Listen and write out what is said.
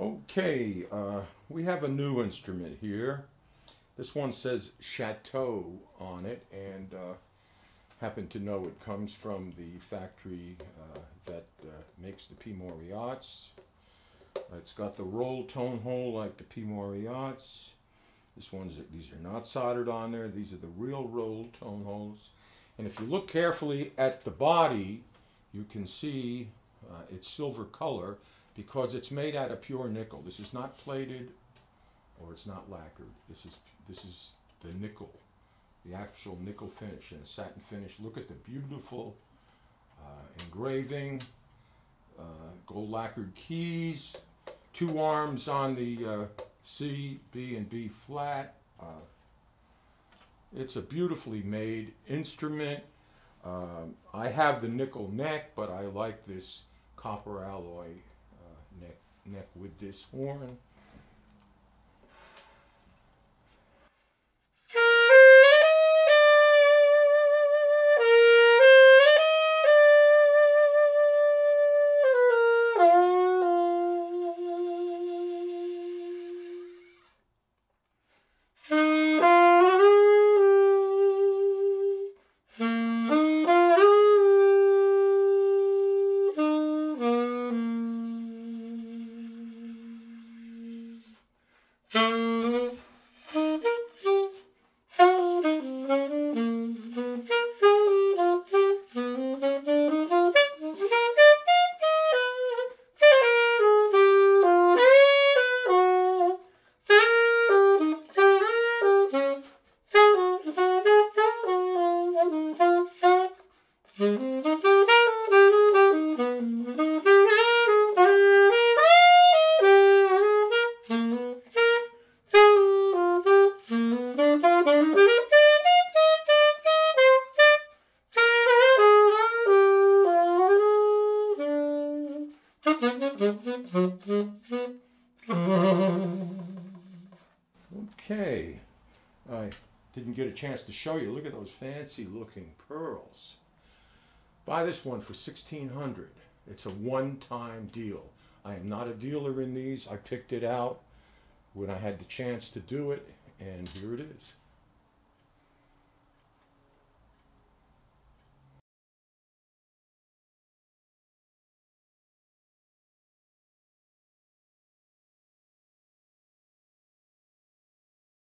Okay, uh, we have a new instrument here. This one says Chateau on it, and uh, happen to know it comes from the factory uh, that uh, makes the P. Mauriats. It's got the roll tone hole like the P. Mauriats. This one's these are not soldered on there. These are the real roll tone holes. And if you look carefully at the body, you can see uh, it's silver color because it's made out of pure nickel. This is not plated or it's not lacquered. This is this is the nickel, the actual nickel finish and satin finish. Look at the beautiful uh, engraving, uh, gold lacquered keys, two arms on the uh, C, B, and B flat. Uh, it's a beautifully made instrument. Um, I have the nickel neck, but I like this copper alloy neck, neck with this horn. Mm-hmm. Okay, I didn't get a chance to show you. Look at those fancy looking pearls. Buy this one for 1600 It's a one-time deal. I am not a dealer in these. I picked it out when I had the chance to do it, and here it is.